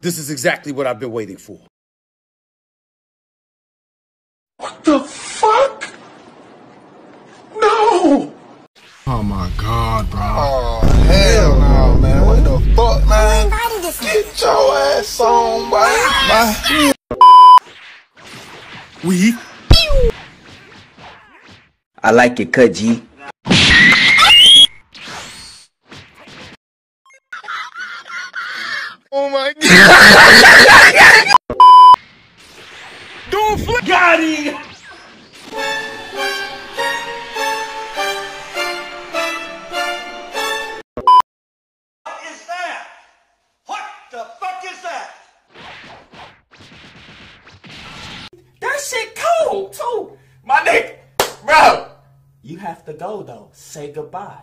This is exactly what I've been waiting for. What the fuck? No! Oh my god, bro. Oh, hell no, man. What the fuck, man? Get your ass on, boy. We I like it cut, G. Oh my god. don't flip. Got him. that? What the fuck is that? That shit cold too. My nigga, bro. You have to go though. Say goodbye.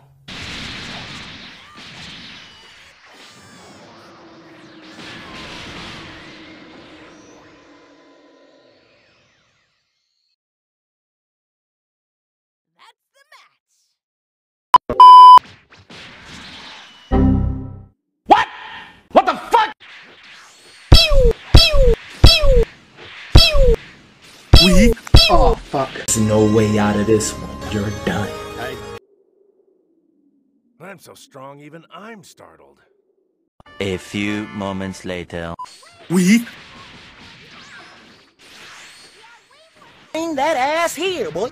We Oh, fuck. There's no way out of this one. You're done. I'm so strong, even I'm startled. A few moments later. we Bring that ass here, boy.